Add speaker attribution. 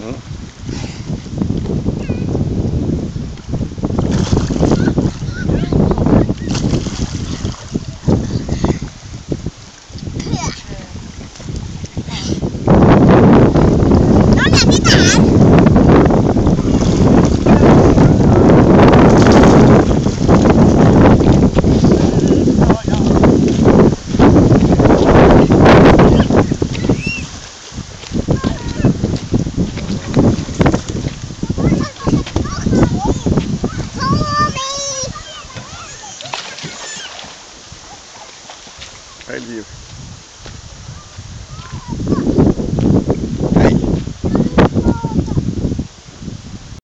Speaker 1: Hmm? Хай Львів.